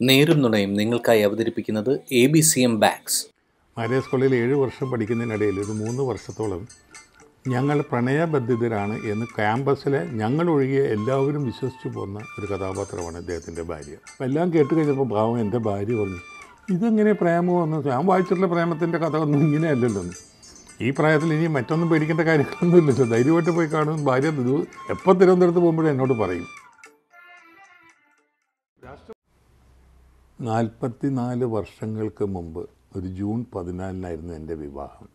നേരും നുണയും നിങ്ങൾക്കായി അവതരിപ്പിക്കുന്നത് A B C M bags Maria സ്കൂളിൽ ഏഴ് വർഷം പഠിക്കുന്നതിനിടയിൽ ഒരു മൂന്ന് വർഷത്തോളം ഞങ്ങൾ പ്രണയബദ്ധിതരാണ് എന്ന് ക്യാമ്പസിലെ ഞങ്ങൾ ഒഴികെ എല്ലാവരും വിശ്വസിച്ചു പോകുന്ന ഒരു കഥാപാത്രമാണ് അദ്ദേഹത്തിന്റെ ഭാര്യ. എല്ലാം കേട്ട് കഴിഞ്ഞപ്പോൾ ഭാവം എന്റെ ഭാര്യ പറഞ്ഞു ഇതെങ്ങനെ പ്രേമമോ എന്ന് ഞാൻ വായിച്ചിട്ടുള്ള പ്രേമത്തിന്റെ കഥ ഒന്നും ഇങ്ങനെയല്ലല്ലോ. എന്ന്." ഈ പ്രായത്തിൽ ഇനി മറ്റൊന്നും പേടിക്കേണ്ട കാര്യങ്ങളൊന്നും ഇല്ലല്ലോ ധൈര്യമായിട്ട് പോയി കാണും. ഭാര്യ എപ്പോൾ തിരുവനന്തപുരത്ത് പോകുമ്പോഴും എന്നോട് പറയും. നാൽപ്പത്തി നാല് വർഷങ്ങൾക്ക് മുമ്പ് ഒരു ജൂൺ പതിനാലിനായിരുന്നു എന്റെ വിവാഹം.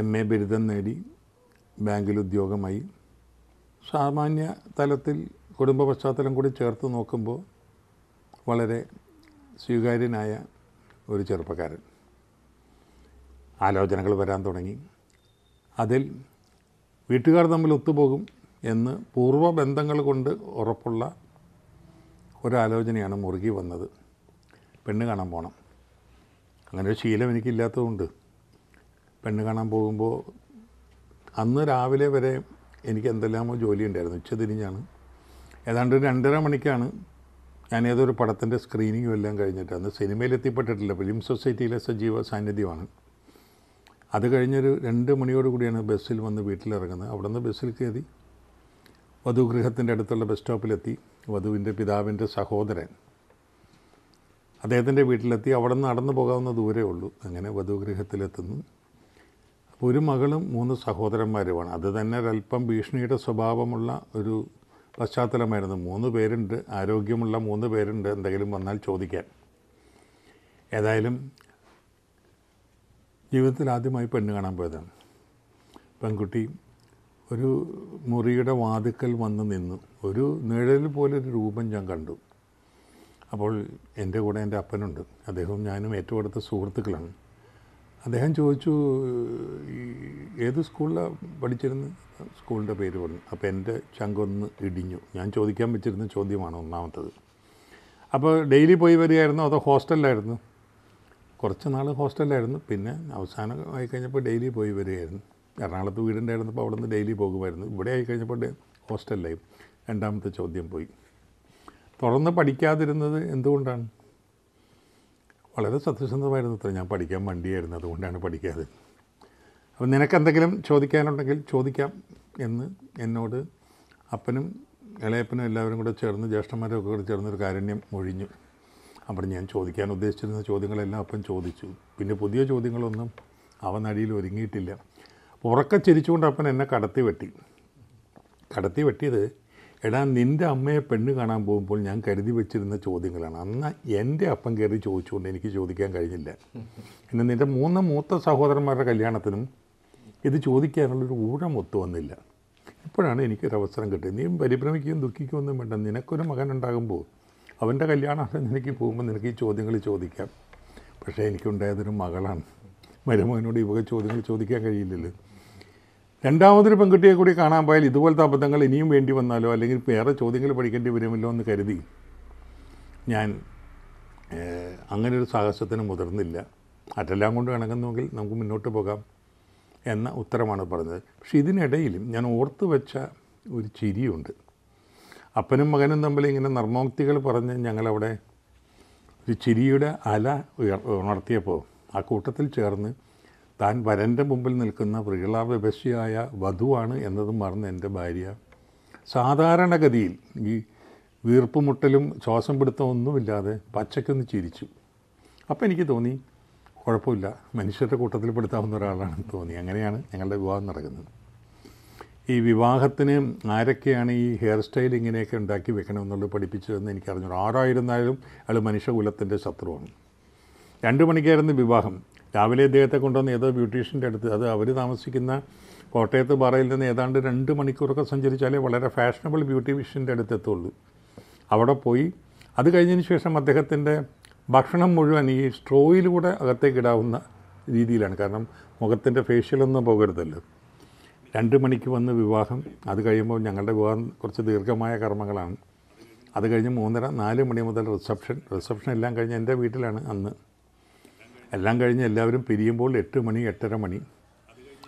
എം എ ബിരുദം നേടി ബാങ്കിൽ ഉദ്യോഗമായി. സാമാന്യ തലത്തിൽ കുടുംബ പശ്ചാത്തലം കൂടി ചേർത്ത് നോക്കുമ്പോൾ വളരെ സ്വീകാര്യനായ ഒരു ചെറുപ്പക്കാരൻ. ആലോചനകൾ വരാൻ തുടങ്ങി. അതിൽ വീട്ടുകാർ തമ്മിൽ ഒത്തുപോകും എന്ന് പൂർവ ബന്ധങ്ങൾ കൊണ്ട് ഉറപ്പുള്ള ഒരാലോചനയാണ് മുറുകി വന്നത്. പെണ്ണ് കാണാൻ പോകണം അങ്ങനെ ഒരു ശീലം എനിക്കില്ലാത്തതുകൊണ്ട് പെണ്ണ് കാണാൻ പോകുമ്പോൾ അന്ന് രാവിലെ വരെ എനിക്ക് എന്തെല്ലാമോ ജോലി ഉണ്ടായിരുന്നു ഉച്ചതിരിഞ്ഞാണ് ഏതാണ്ട് ഒരു രണ്ടര മണിക്കാണ് ഞാൻ ഏതൊരു പടത്തിന്റെ സ്ക്രീനിങ്ങും എല്ലാം കഴിഞ്ഞിട്ട് അന്ന് സിനിമയിൽ എത്തിപ്പെട്ടിട്ടില്ല ഫിലിം സൊസൈറ്റിയിലെ സജീവ സാന്നിധ്യമാണ്. അത് കഴിഞ്ഞൊരു രണ്ട് മണിയോട് കൂടിയാണ് ബസ്സിൽ വന്ന് വീട്ടിലിറങ്ങുന്നത്. അവിടെ നിന്ന് ബസ്സിൽ കയറി വധുഗൃഹത്തിന്റെ അടുത്തുള്ള ബസ് സ്റ്റോപ്പിലെത്തി. വധുവിന്റെ പിതാവിന്റെ സഹോദരൻ അദ്ദേഹത്തിന്റെ വീട്ടിലെത്തി. അവിടെ നിന്ന് നടന്നു പോകാവുന്ന ദൂരേ ഉള്ളൂ. അങ്ങനെ വധുഗൃഹത്തിലെത്തുന്നു അപ്പോൾ ഒരു മകളും മൂന്ന് സഹോദരന്മാരുമാണ്. അത് തന്നെ ഒരല്പം ഭീഷണിയുടെ സ്വഭാവമുള്ള ഒരു പശ്ചാത്തലമായിരുന്നു. മൂന്ന് പേരുണ്ട്. ആരോഗ്യമുള്ള മൂന്ന് പേരുണ്ട്. എന്തെങ്കിലും വന്നാൽ ചോദിക്കാൻ. ഏതായാലും ജീവിതത്തിൽ ആദ്യമായി പെണ്ണ് കാണാൻ പോയതാണ്. പെൺകുട്ടി ഒരു മുറിയുടെ വാതിക്കൽ വന്ന് നിന്നു. ഒരു നിഴൽ പോലെ ഒരു രൂപം ഞാൻ കണ്ടു. അപ്പോൾ എന്റെ കൂടെ എന്റെ അപ്പനുണ്ട്. അദ്ദേഹവും ഞാനും ഏറ്റവും അടുത്ത സുഹൃത്തുക്കളാണ്. അദ്ദേഹം ചോദിച്ചു ഏത് സ്കൂളിലാണ് പഠിച്ചിരുന്നത് സ്കൂളിന്റെ പേര് പറഞ്ഞു. അപ്പോൾ എന്റെ ചങ്കൊന്ന് ഇടിഞ്ഞു. ഞാൻ ചോദിക്കാൻ വെച്ചിരുന്ന ചോദ്യമാണ് ഒന്നാമത്തത്. അപ്പോൾ ഡെയിലി പോയി വരികയായിരുന്നു? അതോ ഹോസ്റ്റലിലായിരുന്നു? കുറച്ച് നാൾ ഹോസ്റ്റലിലായിരുന്നു. പിന്നെ അവസാനം ആയി കഴിഞ്ഞപ്പോൾ ഡെയിലി പോയി വരികയായിരുന്നു. എറണാകുളത്ത് വീടുണ്ടായിരുന്നപ്പോൾ അവിടെ നിന്ന് ഡെയിലി പോകുമായിരുന്നു. ഇവിടെ ആയി കഴിഞ്ഞപ്പോൾ ഹോസ്റ്റലിലായി. രണ്ടാമത്തെ ചോദ്യം പോയി. തുടർന്ന് പഠിക്കാതിരുന്നത് എന്തുകൊണ്ടാണ്? വളരെ സത്യസന്ധമായിരുന്നു അത്ര ഞാൻ പഠിക്കാൻ വണ്ടിയായിരുന്നു അതുകൊണ്ടാണ് പഠിക്കാതെ. അപ്പം നിനക്ക് എന്തെങ്കിലും ചോദിക്കാനുണ്ടെങ്കിൽ ചോദിക്കാം എന്ന് എന്നോട് അപ്പനും ഇളയപ്പനും എല്ലാവരും കൂടെ ചേർന്ന് ജ്യേഷ്ഠന്മാരൊക്കെ കൂടെ ചേർന്നൊരു കാരുണ്യം ഒഴിഞ്ഞു. അപ്പോൾ ഞാൻ ചോദിക്കാൻ ഉദ്ദേശിച്ചിരുന്ന ചോദ്യങ്ങളെല്ലാം അപ്പം ചോദിച്ചു. പിന്നെ പുതിയ ചോദ്യങ്ങളൊന്നും അവൻ അടിയിൽ ഒരുങ്ങിയിട്ടില്ല. ഉറക്കെ ചിരിച്ചുകൊണ്ട് അപ്പൻ എന്നെ കടത്തി വെട്ടി. കടത്തി വെട്ടിയത് എടാ നിന്റെ അമ്മയെ പെണ്ണ് കാണാൻ പോകുമ്പോൾ ഞാൻ കരുതി വെച്ചിരുന്ന ചോദ്യങ്ങളാണ്. അന്ന് എന്റെ അപ്പൻ കയറി ചോദിച്ചുകൊണ്ട് എനിക്ക് ചോദിക്കാൻ കഴിഞ്ഞില്ല. പിന്നെ നിന്റെ മൂന്ന് മൂത്ത സഹോദരന്മാരുടെ കല്യാണത്തിനും ഇത് ചോദിക്കാനുള്ളൊരു ഊഴം ഒത്തു വന്നില്ല. ഇപ്പോഴാണ് എനിക്കൊരവസരം കിട്ടിയത്. നീ പരിഭ്രമിക്കുകയും ദുഃഖിക്കുകയും ഒന്നും വേണ്ട. നിനക്കൊരു മകൻ ഉണ്ടാകുമ്പോൾ അവന്റെ കല്യാണം എനിക്ക് പോകുമ്പോൾ നിനക്ക് ഈ ചോദ്യങ്ങൾ ചോദിക്കാം. പക്ഷേ എനിക്കുണ്ടായതൊരു മകളാണ്. മരുമകനോട് ഈ വക ചോദ്യങ്ങൾ ചോദിക്കാൻ കഴിയില്ലല്ലോ. രണ്ടാമതൊരു പെൺകുട്ടിയെ കൂടി കാണാൻ പോയാൽ ഇതുപോലത്തെ അബദ്ധങ്ങൾ ഇനിയും വേണ്ടി വന്നാലോ അല്ലെങ്കിൽ വേറെ ചോദ്യങ്ങൾ പഠിക്കേണ്ടി വരുമല്ലോ എന്ന് കരുതി. ഞാൻ അങ്ങനെ ഒരു സാഹസത്തിന് മുതിർന്നില്ല. അതെല്ലാം കൊണ്ട് കണക്കുന്നുവെങ്കിൽ നമുക്ക് മുന്നോട്ട് പോകാം എന്ന ഉത്തരമാണ് പറഞ്ഞത്. പക്ഷേ ഇതിനിടയിലും ഞാൻ ഓർത്തു വെച്ച ഒരു ചിരിയുണ്ട്. അപ്പനും മകനും തമ്മിൽ ഇങ്ങനെ നർമ്മോക്തികൾ പറഞ്ഞ് ഞങ്ങളവിടെ ഒരു ചിരിയുടെ അല ഉയർ ഉണർത്തിയപ്പോൾ ആ കൂട്ടത്തിൽ ചേർന്ന് താൻ വരന്റെ മുമ്പിൽ നിൽക്കുന്ന വൃഗളാവിവശിയായ വധുവാണ് എന്നതും മറന്ന് എന്റെ ഭാര്യ. സാധാരണഗതിയിൽ ഈ വീർപ്പുമുട്ടലും ശ്വാസം പിടുത്തം ഒന്നുമില്ലാതെ പച്ചക്കൊന്ന് ചിരിച്ചു. അപ്പോൾ എനിക്ക് തോന്നി കുഴപ്പമില്ല മനുഷ്യരുടെ കൂട്ടത്തിൽ പെടുത്താവുന്ന ഒരാളാണെന്ന് തോന്നി. അങ്ങനെയാണ് ഞങ്ങളുടെ വിവാഹം നടക്കുന്നത്. ഈ വിവാഹത്തിന് ആരൊക്കെയാണ് ഈ ഹെയർ സ്റ്റൈൽ ഇങ്ങനെയൊക്കെ ഉണ്ടാക്കി വെക്കണമെന്നുള്ളത് പഠിപ്പിച്ചതെന്ന് എനിക്കറിഞ്ഞു ആരായിരുന്നാലും അയാൾ മനുഷ്യകുലത്തിന്റെ ശത്രുവാണ്. രണ്ട് മണിക്കായിരുന്നു വിവാഹം. രാവിലെ ഇദ്ദേഹത്തെ കൊണ്ടുവന്ന് ഏതോ ബ്യൂട്ടീഷ്യന്റെ അടുത്ത് അത് അവർ താമസിക്കുന്ന കോട്ടയത്ത് പാറയിൽ നിന്ന് ഏതാണ്ട് രണ്ട് മണിക്കൂറൊക്കെ സഞ്ചരിച്ചാലേ വളരെ ഫാഷനബിൾ ബ്യൂട്ടീഷ്യന്റെ അടുത്ത് എത്തുള്ളൂ. അവിടെ പോയി അത് കഴിഞ്ഞതിന് ശേഷം അദ്ദേഹത്തിന്റെ ഭക്ഷണം മുഴുവൻ ഈ സ്ട്രോയിലൂടെ അകത്തേക്ക് ഇടാവുന്ന രീതിയിലാണ്. കാരണം മുഖത്തിന്റെ ഫേഷ്യലൊന്നും പോകരുതല്ലോ. രണ്ട് മണിക്ക് വന്ന് വിവാഹം അത് കഴിയുമ്പോൾ ഞങ്ങളുടെ വിവാഹം കുറച്ച് ദീർഘമായ കർമ്മങ്ങളാണ്. അത് കഴിഞ്ഞ് മൂന്നര നാല് മണി മുതൽ റിസപ്ഷൻ റിസപ്ഷൻ എല്ലാം കഴിഞ്ഞ് എന്റെ വീട്ടിലാണ് അന്ന്. എല്ലാം കഴിഞ്ഞ് എല്ലാവരും പിരിയുമ്പോൾ എട്ട് മണി എട്ടര മണി.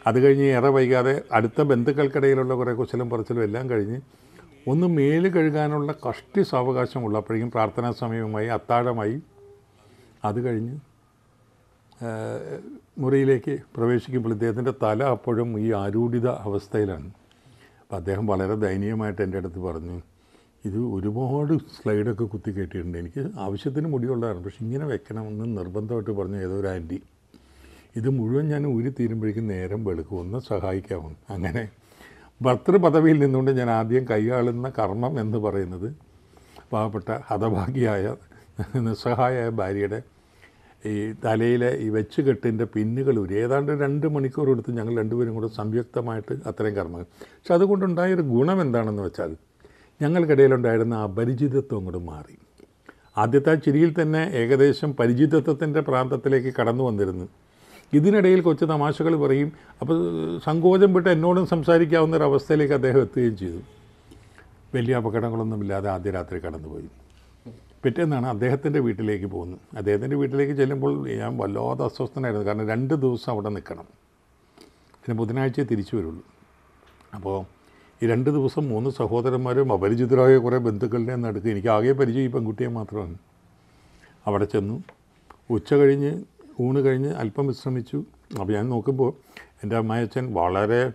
അത് കഴിഞ്ഞ് ഏറെ വൈകാതെ അടുത്ത ബന്ധുക്കൾക്കിടയിലുള്ള കുറേ കുശലം പറച്ചിലും എല്ലാം കഴിഞ്ഞ് ഒന്ന് മേൽ കഴുകാനുള്ള കഷ്ടി സാവകാശമുള്ളപ്പോഴേക്കും പ്രാർത്ഥനാ സമയവുമായി അത്താഴമായി. അത് കഴിഞ്ഞ് മുറിയിലേക്ക് പ്രവേശിക്കുമ്പോൾ ഇദ്ദേഹത്തിന്റെ തല അപ്പോഴും ഈ ആരൂഢിത അവസ്ഥയിലാണ്. അപ്പോൾ അദ്ദേഹം വളരെ ദയനീയമായിട്ട് എന്റെ അടുത്ത് പറഞ്ഞു ഇത് ഒരുപാട് സ്ലൈഡൊക്കെ കുത്തി കയറ്റിയിട്ടുണ്ട്. എനിക്ക് ആവശ്യത്തിന് മുടിയുള്ളതാണ് പക്ഷെ ഇങ്ങനെ വെക്കണമെന്ന് നിർബന്ധമായിട്ട് പറഞ്ഞു ഏതോ ഒരു ആന്റി. ഇത് മുഴുവൻ ഞാൻ ഊരി തീരുമ്പോഴേക്കും നേരം വെളുക്കും ഒന്ന് സഹായിക്കാമോ? അങ്ങനെ ഭർത്തൃപദവിയിൽ നിന്നുകൊണ്ട് ഞാൻ ആദ്യം കൈയാളുന്ന കർമ്മം എന്ന് പറയുന്നത് പാവപ്പെട്ട ഹതഭാഗ്യയായ നിസ്സഹായ ഭാര്യയുടെ ഈ തലയിലെ ഈ വെച്ചുകെട്ടിന്റെ പിന്നുകൾ ഒരു ഏതാണ്ട് രണ്ട് മണിക്കൂർ എടുത്ത് ഞങ്ങൾ രണ്ടുപേരും കൂടെ സംയുക്തമായിട്ട് അത്രയും കർമ്മങ്ങൾ പക്ഷെ അതുകൊണ്ടുണ്ടായൊരു ഗുണം എന്താണെന്ന് വെച്ചാൽ ഞങ്ങൾക്കിടയിലുണ്ടായിരുന്ന അപരിചിതത്വം കൂടെ മാറി. ആദ്യത്തെ ചിരിയിൽ തന്നെ ഏകദേശം പരിചിതത്വത്തിന്റെ പ്രാന്തത്തിലേക്ക് കടന്നു വന്നിരുന്നു. ഇതിനിടയിൽ കൊച്ചു തമാശകൾ പറയും അപ്പോൾ സങ്കോചം വിട്ട് എന്നോടും സംസാരിക്കാവുന്ന ഒരു അവസ്ഥയിലേക്ക് അദ്ദേഹം എത്തുകയും ചെയ്തു. വലിയ അപകടങ്ങളൊന്നുമില്ലാതെ ആദ്യ രാത്രി കടന്നുപോയി. പിറ്റേന്നാണ് അദ്ദേഹത്തിന്റെ വീട്ടിലേക്ക് പോകുന്നത്. അദ്ദേഹത്തിന്റെ വീട്ടിലേക്ക് ചെല്ലുമ്പോൾ ഞാൻ വല്ലാതെ അസ്വസ്ഥനായിരുന്നു. കാരണം രണ്ട് ദിവസം അവിടെ നിൽക്കണം. പിന്നെ ബുധനാഴ്ച തിരിച്ചു വരുള്ളൂ. അപ്പോൾ ഈ രണ്ട് ദിവസം മൂന്ന് സഹോദരന്മാരും അപരിചിതരായ കുറേ ബന്ധുക്കളുടെ നടുക്ക് എനിക്ക് ആകെ പരിചയം ഈ പെൺകുട്ടിയെ മാത്രമാണ്. അവിടെ ചെന്നു. ഉച്ച കഴിഞ്ഞ് ഊണ് കഴിഞ്ഞ് അല്പം വിശ്രമിച്ചു. അപ്പോൾ ഞാൻ നോക്കുമ്പോൾ എന്റെ അമ്മായച്ചൻ വളരെ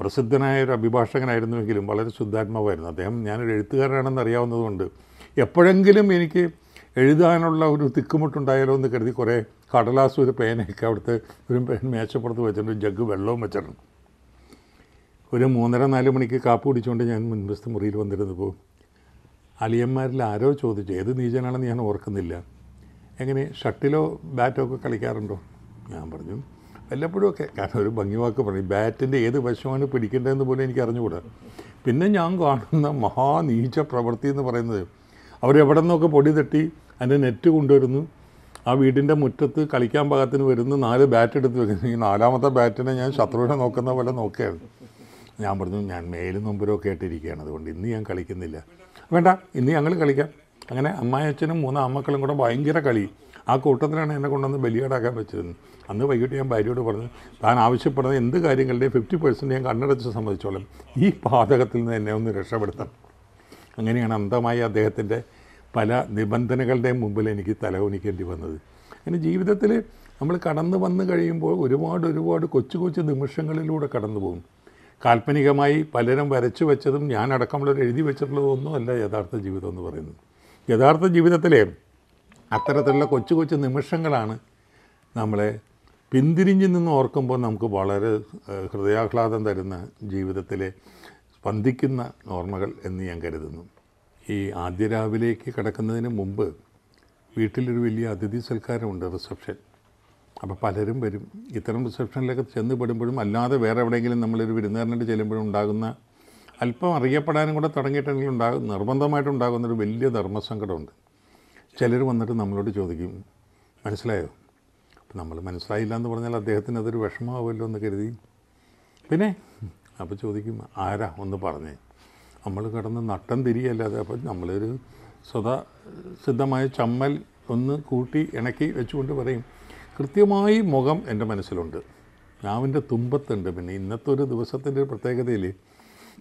പ്രസിദ്ധനായ ഒരു അഭിഭാഷകനായിരുന്നുവെങ്കിലും വളരെ ശുദ്ധാത്മാവായിരുന്നു. അദ്ദേഹം ഞാനൊരു എഴുത്തുകാരനാണെന്ന് അറിയാവുന്നതുകൊണ്ട് എപ്പോഴെങ്കിലും എനിക്ക് എഴുതാനുള്ള ഒരു തിക്കുമുട്ടുണ്ടായാലോ എന്ന് കരുതി കുറേ കടലാസ് ഒരു പേനയൊക്കെ അവിടുത്തെ ഒരു പേൻ മേശപ്പുറത്ത് വെച്ചിട്ടുണ്ട്. ജഗ് വെള്ളവും വെച്ചിട്ടുണ്ട്. ഒരു മൂന്നര നാല് മണിക്ക് കാപ്പ് കുടിച്ചുകൊണ്ട് ഞാൻ മുൻവശത്ത് മുറിയിൽ വന്നിരുന്നപ്പോൾ അളിയന്മാരിൽ ആരോ ചോദിച്ചു ഏത് നീചനാണെന്ന് ഞാൻ ഓർക്കുന്നില്ല. എങ്ങനെ ഷട്ടിലോ ബാറ്റോ ഒക്കെ കളിക്കാറുണ്ടോ? ഞാൻ പറഞ്ഞു വല്ലപ്പോഴും ഒക്കെ. കാരണം ഒരു ഭംഗിവാക്ക് പറഞ്ഞു ബാറ്റിന്റെ ഏത് വശമാണ് പിടിക്കേണ്ടതെന്ന് പോലും എനിക്ക് അറിഞ്ഞുകൂടാ. പിന്നെ ഞാൻ കാണുന്ന മഹാനീച പ്രവൃത്തി എന്ന് പറയുന്നത് അവരെവിടെ നിന്നൊക്കെ പൊടി തട്ടി അതിന്റെ നെറ്റ് കൊണ്ടുവരുന്നു. ആ വീടിന്റെ മുറ്റത്ത് കളിക്കാൻ പാകത്തിന് വരുന്ന നാല് ബാറ്റ് എടുത്ത് വെക്കുന്നു. ഈ നാലാമത്തെ ബാറ്റിനെ ഞാൻ ശത്രുവിനെ നോക്കുന്ന പോലെ നോക്കിയായിരുന്നു. ഞാൻ പറഞ്ഞു ഞാൻ മേലും നൊമ്പരും ഒക്കെ ആയിട്ടിരിക്കുകയാണ്. അതുകൊണ്ട് ഇന്ന് ഞാൻ കളിക്കുന്നില്ല. വേണ്ട ഇന്ന് ഞങ്ങൾ കളിക്കാം. അങ്ങനെ അമ്മായച്ഛനും മൂന്ന് അമ്മക്കളും കൂടെ ഭയങ്കര കളി. ആ കൂട്ടത്തിലാണ് എന്നെ കൊണ്ടുവന്ന് ബലിയാടാക്കാൻ വെച്ചിരുന്നത്. അന്ന് വൈകിട്ട് ഞാൻ ഭാര്യയോട് പറഞ്ഞു താൻ ആവശ്യപ്പെടുന്ന എന്ത് കാര്യങ്ങളുടെയും ഫിഫ്റ്റി പെർസെന്റ് ഞാൻ കണ്ണടച്ച് സമ്മതിച്ചോളാം. ഈ പാതകത്തിൽ നിന്ന് എന്നെ ഒന്ന് രക്ഷപ്പെടുത്താം അങ്ങനെയാണ് അന്ധമായി അദ്ദേഹത്തിന്റെ പല നിബന്ധനകളുടെയും മുമ്പിൽ എനിക്ക് തലകുനിക്കേണ്ടി വന്നത്. അങ്ങനെ ജീവിതത്തിൽ നമ്മൾ കടന്നു വന്നു കഴിയുമ്പോൾ ഒരുപാട് ഒരുപാട് കൊച്ചു കൊച്ചു നിമിഷങ്ങളിലൂടെ കടന്നു പോകും. കാൽപ്പനികമായി പലരും വരച്ചു വെച്ചതും ഞാൻ അടക്കമുള്ളവർ എഴുതി വെച്ചിട്ടുള്ളതൊന്നും അല്ല യഥാർത്ഥ ജീവിതം എന്ന് പറയുന്നത്. യഥാർത്ഥ ജീവിതത്തിലെ അത്തരത്തിലുള്ള കൊച്ചു കൊച്ചു നിമിഷങ്ങളാണ് നമ്മളെ പിന്തിരിഞ്ഞു നിന്ന് ഓർക്കുമ്പോൾ നമുക്ക് വളരെ ഹൃദയാഹ്ലാദം തരുന്ന ജീവിതത്തിലെ സ്പന്ദിക്കുന്ന ഓർമ്മകൾ എന്ന് ഞാൻ കരുതുന്നു. ഈ ആദ്യ രാവിലേക്ക് കിടക്കുന്നതിന് മുമ്പ് വീട്ടിലൊരു വലിയ അതിഥി സൽക്കാരമുണ്ട് റിസപ്ഷൻ. അപ്പോൾ പലരും വരും. ഇത്തരം റിസപ്ഷനിലൊക്കെ ചെന്ന് പെടുമ്പോഴും അല്ലാതെ വേറെ എവിടെയെങ്കിലും നമ്മളൊരു വിരുന്നുകാരനായിട്ട് ചെല്ലുമ്പോഴും ഉണ്ടാകുന്ന അല്പം അറിയപ്പെടാനും കൂടെ തുടങ്ങിയിട്ടുണ്ടെങ്കിൽ ഉണ്ടാകും നിർബന്ധമായിട്ടുണ്ടാകുന്നൊരു വലിയ ധർമ്മസങ്കടമുണ്ട്. ചിലർ വന്നിട്ട് നമ്മളോട് ചോദിക്കും മനസ്സിലായോ? നമ്മൾ മനസ്സിലായില്ല എന്ന് പറഞ്ഞാൽ അദ്ദേഹത്തിന് അതൊരു വിഷമമാവുമല്ലോ എന്ന് കരുതി. പിന്നെ അപ്പോൾ ചോദിക്കും ആരാ? ഒന്ന് പറഞ്ഞേ. നമ്മൾ കിടന്ന് നട്ടം തിരിയല്ലാതെ അപ്പം നമ്മളൊരു സ്വത സിദ്ധമായ ചമ്മൽ ഒന്ന് കൂട്ടി ഇണക്കി വെച്ചുകൊണ്ട് പറയും കൃത്യമായി മുഖം എന്റെ മനസ്സിലുണ്ട്. ഞാവിന്റെ തുമ്പത്തുണ്ട്. പിന്നെ ഇന്നത്തെ ഒരു ദിവസത്തിന്റെ ഒരു പ്രത്യേകതയിൽ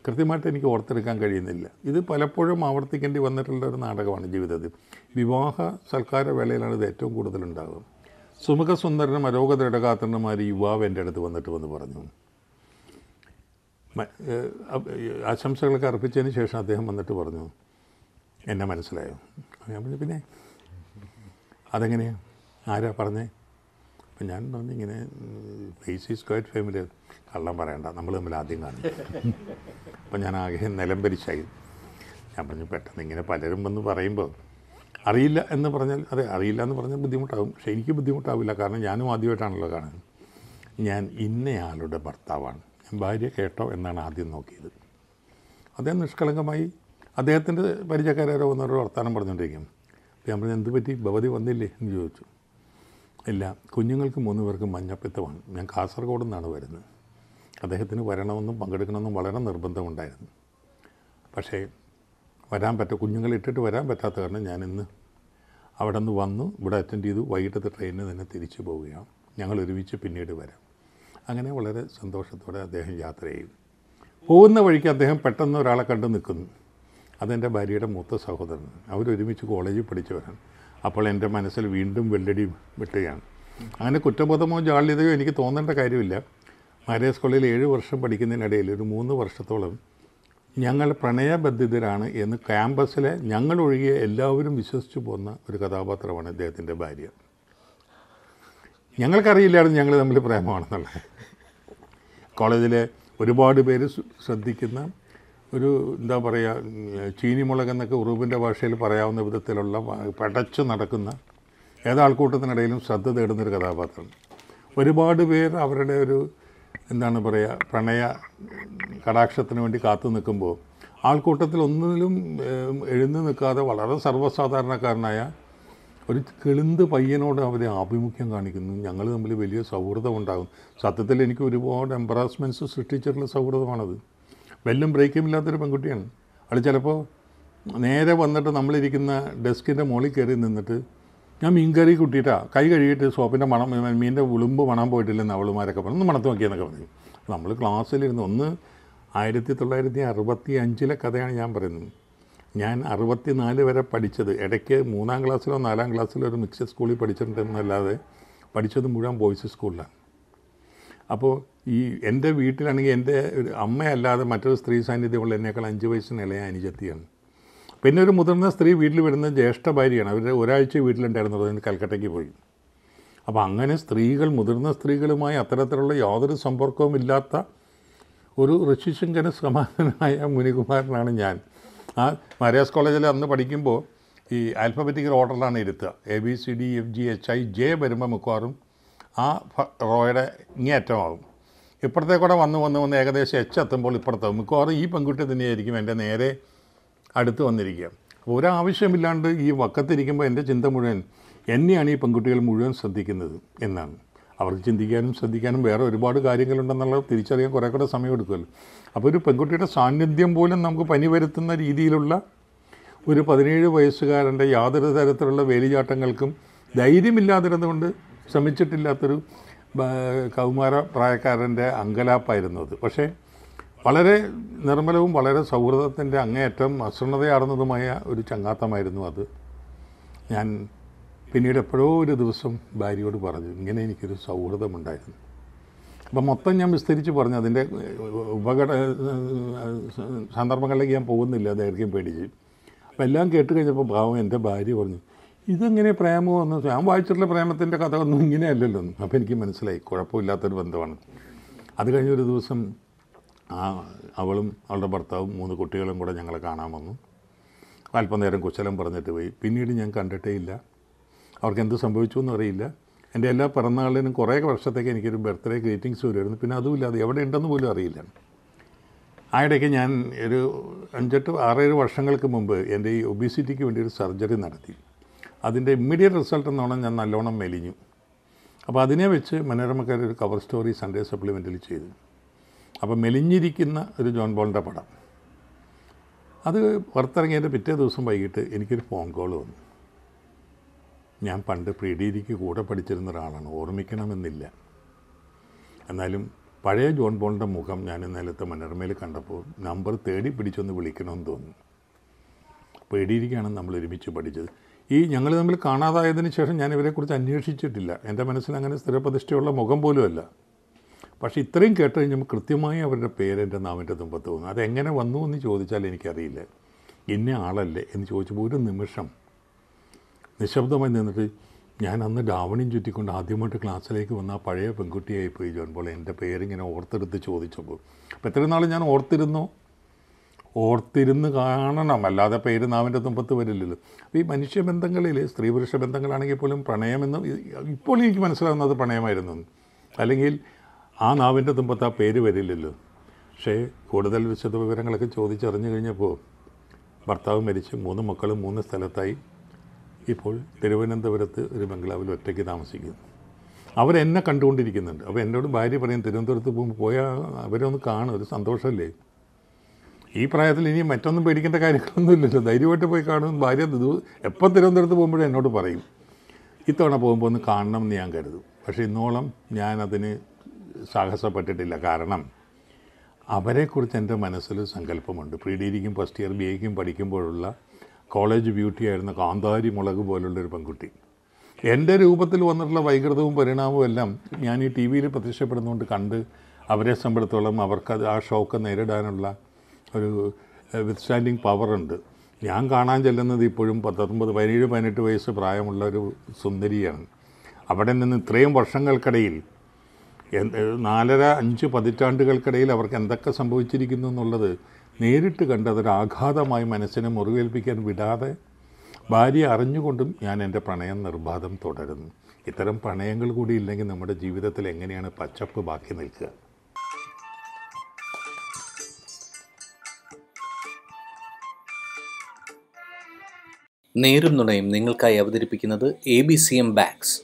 കൃത്യമായിട്ട് എനിക്ക് ഓർത്തെടുക്കാൻ കഴിയുന്നില്ല. ഇത് പലപ്പോഴും ആവർത്തിക്കേണ്ടി വന്നിട്ടുള്ള ഒരു നാടകമാണ് ജീവിതത്തിൽ. വിവാഹ സൽക്കാര വേളയിലാണ് ഇത് ഏറ്റവും കൂടുതൽ സുമുഖസുന്ദരനും അരോഗതയുടെ യുവാവ് എന്റെ അടുത്ത് വന്നിട്ട് വന്ന് പറഞ്ഞു. ആശംസകളൊക്കെ അർപ്പിച്ചതിന് ശേഷം അദ്ദേഹം വന്നിട്ട് പറഞ്ഞു എന്നെ മനസ്സിലായോ? ഞാൻ പറഞ്ഞു പിന്നെ അതെങ്ങനെയാണ് ആരാ പറഞ്ഞേ? അപ്പം ഞാൻ പറഞ്ഞു ഇങ്ങനെ ഫേസ് ഈസ് ക്വയറ്റ് ഫാമിലി കള്ളം പറയണ്ട നമ്മൾ തമ്മിൽ ആദ്യം കാണും. അപ്പം ഞാൻ ആകെ നിലംപരിച്ചായി ഞാൻ പറഞ്ഞു പെട്ടെന്ന് ഇങ്ങനെ പലരും വന്ന് പറയുമ്പോൾ അറിയില്ല എന്ന് പറഞ്ഞാൽ അതെ അറിയില്ല എന്ന് പറഞ്ഞാൽ ബുദ്ധിമുട്ടാകും. പക്ഷേ എനിക്ക് ബുദ്ധിമുട്ടാവില്ല കാരണം ഞാനും ആദ്യമായിട്ടാണല്ലോ കാണുന്നത്. ഞാൻ ഇന്നയാളുടെ ഭർത്താവാണ്. ഭാര്യ കേട്ടോ എന്നാണ് ആദ്യം നോക്കിയത്. അദ്ദേഹം നിഷ്കളങ്കമായി അദ്ദേഹത്തിന്റെ പരിചയക്കാരോ വന്നവരോട് വർത്തമാനം പറഞ്ഞുകൊണ്ടിരിക്കും. അപ്പോൾ ഞാൻ പറഞ്ഞു എന്ത് പറ്റി? ഭവതി വന്നില്ലേ? എന്ന് ചോദിച്ചു. ഇല്ല കുഞ്ഞുങ്ങൾക്ക് മൂന്ന് പേർക്ക് മഞ്ഞപ്പിത്തമാണ്. ഞാൻ കാസർഗോഡ് നിന്നാണ് വരുന്നത്. അദ്ദേഹത്തിന് വരണമെന്നും പങ്കെടുക്കണമെന്നും വളരെ നിർബന്ധമുണ്ടായിരുന്നു. പക്ഷേ വരാൻ പറ്റ കുഞ്ഞുങ്ങളെ ഇട്ടിട്ട് വരാൻ പറ്റാത്ത കാരണം ഞാൻ ഇന്ന് അവിടെ നിന്ന് വന്നു. ഇവിടെ അറ്റൻഡ് ചെയ്തു. വൈകിട്ടത്തെ ട്രെയിനിന് തന്നെ തിരിച്ചു പോവുകയാണ്. ഞങ്ങൾ ഒരുമിച്ച് പിന്നീട് വരാം. അങ്ങനെ വളരെ സന്തോഷത്തോടെ അദ്ദേഹം യാത്ര ചെയ്യും പോകുന്ന വഴിക്ക് അദ്ദേഹം പെട്ടെന്ന് ഒരാളെ കണ്ട് നിൽക്കുന്നു. അതെന്റെ ഭാര്യയുടെ മൂത്ത സഹോദരൻ. അവരൊരുമിച്ച് കോളേജിൽ പഠിച്ചവരാണ്. അപ്പോൾ എന്റെ മനസ്സിൽ വീണ്ടും വെള്ളടി വിട്ടുകയാണ്. അങ്ങനെ കുറ്റബോധമോ ജാള്യതയോ എനിക്ക് തോന്നേണ്ട കാര്യമില്ല. മാരേജ് സ്കൂളിൽ ഏഴ് വർഷം പഠിക്കുന്നതിനിടയിൽ ഒരു മൂന്ന് വർഷത്തോളം ഞങ്ങൾ പ്രണയബന്ധിതരാണ് എന്ന് ക്യാമ്പസിലെ ഞങ്ങളൊഴികെ എല്ലാവരും വിശ്വസിച്ചു പോകുന്ന ഒരു കഥാപാത്രമാണ് ഇദ്ദേഹത്തിന്റെ ഭാര്യ. ഞങ്ങൾക്കറിയില്ലായിരുന്നു ഞങ്ങൾ തമ്മിൽ പ്രേമമാണെന്നുള്ളത്. കോളേജിലെ ഒരുപാട് പേര് ശ്രദ്ധിക്കുന്ന ഒരു എന്താ പറയുക ചീനിമുളക് എന്നൊക്കെ ഉറൂബിന്റെ ഭാഷയിൽ പറയാവുന്ന വിധത്തിലുള്ള പടച്ചു നടക്കുന്ന ഏതാൾക്കൂട്ടത്തിനിടയിലും ശ്രദ്ധ തേടുന്നൊരു കഥാപാത്രം. ഒരുപാട് പേർ അവരുടെ ഒരു എന്താണ് പറയുക പ്രണയ കടാക്ഷത്തിന് വേണ്ടി കാത്തു നിൽക്കുമ്പോൾ ആൾക്കൂട്ടത്തിൽ ഒന്നിലും എഴുന്നു നിൽക്കാതെ വളരെ സർവസാധാരണക്കാരനായ ഒരു കെളുന്ത് പയ്യനോട് അവർ ആഭിമുഖ്യം കാണിക്കുന്നു. ഞങ്ങൾ തമ്മിൽ വലിയ സൗഹൃദം ഉണ്ടാകും സത്യത്തിൽ എനിക്ക് ഒരുപാട് എംബറാസ്മെന്റ്സ് സൃഷ്ടിച്ചിട്ടുള്ള സൗഹൃദമാണത്. വെല്ലും ബ്രേക്കും ഇല്ലാത്തൊരു പെൺകുട്ടിയാണ്. അത് ചിലപ്പോൾ നേരെ വന്നിട്ട് നമ്മളിരിക്കുന്ന ഡെസ്കിന്റെ മുകളിൽ കയറി നിന്നിട്ട് ഞാൻ മീൻ കറി കുട്ടിയിട്ടാ. കൈ കഴുകിയിട്ട് സോപ്പിന്റെ മണം മീന്റെ ഉളുമ്പ് മണം പോയിട്ടില്ലെന്ന് അവളുമാരൊക്കെ പറഞ്ഞു. ഒന്ന് മണത്ത് നോക്കിയെന്നൊക്കെ പറഞ്ഞു. നമ്മൾ ക്ലാസ്സിലിരുന്ന് ഒന്ന് ആയിരത്തി തൊള്ളായിരത്തി അറുപത്തി അഞ്ചിലെ കഥയാണ് ഞാൻ പറയുന്നത്. ഞാൻ അറുപത്തി നാല് വരെ പഠിച്ചത്. ഇടയ്ക്ക് മൂന്നാം ക്ലാസ്സിലോ നാലാം ക്ലാസ്സിലോ ഒരു മിക്സഡ് സ്കൂളിൽ പഠിച്ചിട്ടുണ്ടെന്നല്ലാതെ പഠിച്ചത് മുഴുവൻ ബോയ്സ് സ്കൂളിലാണ് അപ്പോൾ ഈ എന്റെ വീട്ടിലാണെങ്കിൽ എന്റെ ഒരു അമ്മയല്ലാതെ മറ്റൊരു സ്ത്രീ സാന്നിധ്യമുള്ള എന്നേക്കാൾ അഞ്ച് വയസ്സിന് ഇളയ അനുജത്തിയാണ്. പിന്നെ ഒരു മുതിർന്ന സ്ത്രീ വീട്ടിൽ വരുന്ന ജ്യേഷ്ഠ ഭാര്യയാണ്. അവരുടെ ഒരാഴ്ച വീട്ടിലുണ്ടായിരുന്നു അതിന് കൽക്കട്ടയ്ക്ക് പോയി. അപ്പോൾ അങ്ങനെ സ്ത്രീകൾ മുതിർന്ന സ്ത്രീകളുമായി അത്തരത്തിലുള്ള യാതൊരു സമ്പർക്കവും ഇല്ലാത്ത ഒരു ഋഷിശങ്കര സമാനനായ മുനികുമാരനാണ് ഞാൻ. ആ മരിയാസ് കോളേജിൽ അന്ന് പഠിക്കുമ്പോൾ ഈ ആൽഫബറ്റിക്കൽ ഓർഡറിലാണ് ഇരുത്തുക. A B C D F G H I J വരുമ്പോൾ മിക്കവാറും ആ റോയുടെ ഇങ്ങേറ്റമാകും ഇപ്പുറത്തെ കൂടെ വന്ന് വന്ന് വന്ന് ഏകദേശം എച്ച് എത്തുമ്പോൾ ഇപ്പുറത്തെ മിക്കവാറും ഈ പെൺകുട്ടി തന്നെയായിരിക്കും എന്റെ നേരെ അടുത്ത് വന്നിരിക്കുക. അപ്പോൾ ഒരാവശ്യമില്ലാണ്ട് ഈ വക്കത്തിരിക്കുമ്പോൾ എന്റെ ചിന്ത മുഴുവൻ എന്നെയാണ് ഈ പെൺകുട്ടികൾ മുഴുവൻ ശ്രദ്ധിക്കുന്നത് എന്നാണ്. അവർക്ക് ചിന്തിക്കാനും ശ്രദ്ധിക്കാനും വേറെ ഒരുപാട് കാര്യങ്ങളുണ്ടെന്നുള്ള തിരിച്ചറിയാൻ കുറേ കൂടെ സമയം എടുക്കുമല്ലോ അപ്പോൾ ഒരു പെൺകുട്ടിയുടെ സാന്നിധ്യം പോലും നമുക്ക് പനി വരുത്തുന്ന രീതിയിലുള്ള ഒരു പതിനേഴ് വയസ്സുകാരന്റെ യാതൊരു തരത്തിലുള്ള വേലിചാട്ടങ്ങൾക്കും ധൈര്യമില്ലാതിരുന്നുകൊണ്ട് ശ്രമിച്ചിട്ടില്ലാത്തൊരു കൗമാര പ്രായക്കാരന്റെ അത് പക്ഷേ വളരെ നിർമ്മലവും വളരെ സൗഹൃദത്തിന്റെ അങ്ങേയറ്റം അസൃണതയാർന്നതുമായ ഒരു ചങ്ങാത്തമായിരുന്നു അത്. ഞാൻ പിന്നീട് എപ്പോഴോ ഒരു ദിവസം ഭാര്യയോട് പറഞ്ഞു ഇങ്ങനെ എനിക്കൊരു സൗഹൃദമുണ്ടായിരുന്നു. അപ്പം മൊത്തം ഞാൻ വിസ്തരിച്ച് പറഞ്ഞു അതിന്റെ ഉപകട സന്ദർഭങ്ങളിലേക്ക് ഞാൻ പോകുന്നില്ല ദൈർഘ്യം പേടിച്ച്. അപ്പം എല്ലാം കേട്ട് കഴിഞ്ഞപ്പോൾ ഭാവം എന്റെ ഭാര്യ പറഞ്ഞു ഇതെങ്ങനെ പ്രേമോ എന്ന് ഞാൻ വായിച്ചിട്ടുള്ള പ്രേമത്തിന്റെ കഥ ഒന്നും ഇങ്ങനെയല്ലല്ലോ അപ്പോൾ എനിക്ക് മനസ്സിലായി കുഴപ്പമില്ലാത്തൊരു ബന്ധമാണ്. അത് കഴിഞ്ഞൊരു ദിവസം ആ അവളും അവളുടെ ഭർത്താവും മൂന്ന് കുട്ടികളും കൂടെ ഞങ്ങളെ കാണാൻ വന്നു. അല്പനേരം കുശലം പറഞ്ഞിട്ട് പോയി. പിന്നീട് ഞാൻ കണ്ടിട്ടേ ഇല്ല. അവർക്ക് എന്ത് സംഭവിച്ചു എന്ന് അറിയില്ല എന്റെ എല്ലാ പിറന്നാളിനും കുറേ വർഷത്തേക്ക് എനിക്കൊരു ബർത്ത്ഡേ ഗ്രീറ്റിങ്സ് വരുമായിരുന്നു. പിന്നെ അതുമില്ലാതെ എവിടെ ഉണ്ടെന്ന് പോലും അറിയില്ല. ആ ഇടയ്ക്ക് ഞാൻ ഒരു അഞ്ചെട്ട് ആറേഴ് വർഷങ്ങൾക്ക് മുമ്പ് എന്റെ ഈ ഒബിസിറ്റിക്ക് വേണ്ടി ഒരു സർജറി നടത്തി. അതിന്റെ ഇമ്മീഡിയറ്റ് റിസൾട്ട് എന്നോണം ഞാൻ നല്ലോണം മെലിഞ്ഞു. അപ്പോൾ അതിനെ വെച്ച് മനോരമക്കാർ ഒരു കവർ സ്റ്റോറി സൺഡേ സപ്ലിമെന്റിൽ ചെയ്തു. അപ്പോൾ മെലിഞ്ഞിരിക്കുന്ന ഒരു ജോൺ ബോളിന്റെ പടം. അത് പുറത്തിറങ്ങിയതിന്റെ പിറ്റേ ദിവസം വൈകിട്ട് എനിക്കൊരു ഫോൺ കോൾ വന്നു. ഞാൻ പണ്ട് പ്രീ ഡിഗ്രിക്ക് കൂടെ പഠിച്ചിരുന്ന ഒരാളാണ്. ഓർമ്മിക്കണമെന്നില്ല. എന്നാലും പഴയ ജോൺ ബോണിന്റെ മുഖം ഞാൻ ഇന്നലത്തെ മനോരമയിൽ കണ്ടപ്പോൾ നമ്പർ തേടി പിടിച്ചൊന്ന് വിളിക്കണമെന്ന് തോന്നി. അപ്പോൾ ഡിഗ്രിക്കാണ് നമ്മൾ ഒരുമിച്ച് പഠിച്ചത്. ഈ ഞങ്ങൾ തമ്മിൽ കാണാതായതിനു ശേഷം ഞാൻ ഇവരെക്കുറിച്ച് അന്വേഷിച്ചിട്ടില്ല. എന്റെ മനസ്സിൽ അങ്ങനെ സ്ഥിരപ്രതിഷ്ഠയുള്ള മുഖം പോലുമല്ല. പക്ഷേ ഇത്രയും കേട്ട് കഴിഞ്ഞപ്പോൾ കൃത്യമായി അവരുടെ പേര് എന്റെ നാവിന്റെ തുമ്പത്ത് തോന്നുന്നു അതെങ്ങനെ വന്നു എന്ന് ചോദിച്ചാൽ എനിക്കറിയില്ല. ഇന്ന ആളല്ലേ എന്ന് ചോദിച്ചപ്പോൾ ഒരു നിമിഷം നിശബ്ദമായി നിന്നിട്ട് ഞാൻ അന്ന് ഡാവണിയും ചുറ്റിക്കൊണ്ട് ആദ്യമായിട്ട് ക്ലാസ്സിലേക്ക് വന്ന ആ പഴയ പെൺകുട്ടിയായി പോയി ജോൺ പോൾ എന്റെ പേരിങ്ങനെ ഓർത്തെടുത്ത് ചോദിച്ചപ്പോൾ അപ്പോൾ എത്ര നാൾ ഞാൻ ഓർത്തിരുന്നു? ഓർത്തിരുന്ന് കാണണം. അല്ലാതെ പേര് നാവിന്റെ തുമ്പത്ത് വരില്ലല്ലോ. അപ്പോൾ ഈ മനുഷ്യബന്ധങ്ങളിൽ സ്ത്രീ പുരുഷ ബന്ധങ്ങളാണെങ്കിൽ പോലും പ്രണയമെന്ന് ഇപ്പോൾ എനിക്ക് മനസ്സിലാവുന്നത് പ്രണയമായിരുന്നു. അല്ലെങ്കിൽ ആ നാവിന്റെ തുമ്പത്ത് ആ പേര് വരില്ലല്ലോ. പക്ഷേ കൂടുതൽ വിശദ വിവരങ്ങളൊക്കെ ചോദിച്ചറിഞ്ഞു കഴിഞ്ഞപ്പോൾ ഭർത്താവ് മരിച്ച് മൂന്ന് മക്കളും മൂന്ന് സ്ഥലത്തായി. ഇപ്പോൾ തിരുവനന്തപുരത്ത് ഒരു ബംഗ്ലാവിൽ ഒറ്റയ്ക്ക് താമസിക്കുന്നു. അവരെന്നെ കണ്ടുകൊണ്ടിരിക്കുന്നുണ്ട്. അപ്പോൾ എന്നോട് ഭാര്യ പറയും തിരുവനന്തപുരത്ത് പോകുമ്പോൾ പോയാൽ അവരെ ഒന്ന് കാണും ഒരു സന്തോഷമല്ലേ? ഈ പ്രായത്തിൽ ഇനി മറ്റൊന്നും പേടിക്കേണ്ട കാര്യങ്ങളൊന്നുമില്ലല്ലോ. ധൈര്യമായിട്ട് പോയി കാണും. ഭാര്യ എപ്പം തിരുവനന്തപുരത്ത് പോകുമ്പോഴും എന്നോട് പറയും ഇത്തവണ പോകുമ്പോൾ ഒന്ന് കാണണം എന്ന് ഞാൻ കരുതും. പക്ഷേ ഇന്നോളം ഞാൻ അതിന് സാഹസപ്പെട്ടിട്ടില്ല. കാരണം അവരെക്കുറിച്ച് എന്റെ മനസ്സിൽ സങ്കല്പമുണ്ട്. പ്രീ ഫസ്റ്റ് ഇയർ ബി എക്കും പഠിക്കുമ്പോഴുള്ള കോളേജ് ബ്യൂട്ടി ആയിരുന്ന കാന്താരി മുളക് പോലുള്ളൊരു പെൺകുട്ടി. എന്റെ രൂപത്തിൽ വന്നിട്ടുള്ള വൈകൃതവും പരിണാമവും എല്ലാം ഞാൻ ഈ ടി വിയിൽ പ്രത്യക്ഷപ്പെടുന്നതുകൊണ്ട് കണ്ട് അവരെ സംബന്ധിച്ചിടത്തോളം അവർക്ക് ആ ഷോക്ക് നേരിടാനുള്ള ഒരു വിത്ത്സ്റ്റാൻഡിങ് പവറുണ്ട് ഞാൻ കാണാൻ ചെല്ലുന്നത് ഇപ്പോഴും പത്തൊമ്പത് പതിനേഴ് പതിനെട്ട് വയസ്സ് പ്രായമുള്ള ഒരു സുന്ദരിയാണ്. അവിടെ നിന്ന് ഇത്രയും വർഷങ്ങൾക്കിടയിൽ നാലര അഞ്ച് പതിറ്റാണ്ടുകൾക്കിടയിൽ അവർക്ക് എന്തൊക്കെ സംഭവിച്ചിരിക്കുന്നു എന്നുള്ളത് നേരിട്ട് കണ്ട് അതൊരു ആഘാതമായി മനസ്സിനെ മുറിവേൽപ്പിക്കാൻ വിടാതെ ഭാര്യ അറിഞ്ഞുകൊണ്ടും ഞാൻ എന്റെ പ്രണയം നിർബാധം തുടരുന്നു. ഇത്തരം പ്രണയങ്ങൾ കൂടി ഇല്ലെങ്കിൽ നമ്മുടെ ജീവിതത്തിൽ എങ്ങനെയാണ് പച്ചപ്പ് ബാക്കി നിൽക്കുക? നേരും നുണയും നിങ്ങൾക്കായി അവതരിപ്പിക്കുന്നത് A B C M bags